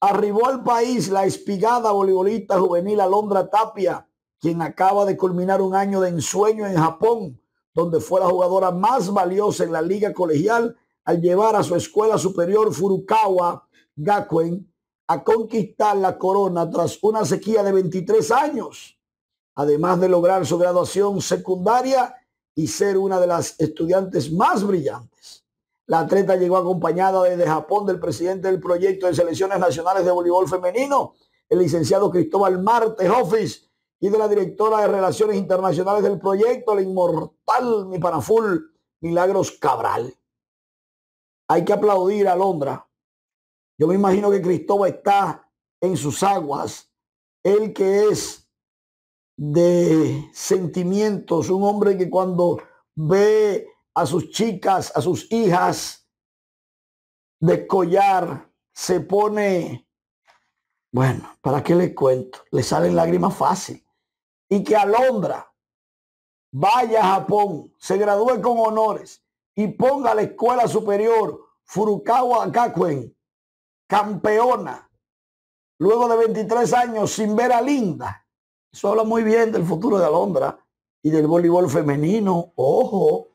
Arribó al país la espigada voleibolista juvenil Alondra Tapia, quien acaba de culminar un año de ensueño en Japón, donde fue la jugadora más valiosa en la liga colegial al llevar a su escuela superior Furukawa Gakuen a conquistar la corona tras una sequía de 23 años, además de lograr su graduación secundaria y ser una de las estudiantes más brillantes. La atleta llegó acompañada desde Japón del presidente del proyecto de selecciones nacionales de voleibol femenino, el licenciado Cristóbal Marte Office, y de la directora de Relaciones Internacionales del proyecto, la inmortal mi panaful Milagros Cabral. Hay que aplaudir a Londra. Yo me imagino que Cristóbal está en sus aguas, él que es de sentimientos, un hombre que cuando ve a sus chicas, a sus hijas descollar, se pone, bueno, ¿para qué le cuento? Le salen lágrimas fácil. Y que Alondra vaya a Japón, se gradúe con honores y ponga a la escuela superior Furukawa Gakuen, campeona, luego de 23 años sin ver a Linda. Eso habla muy bien del futuro de Alondra y del voleibol femenino. Ojo,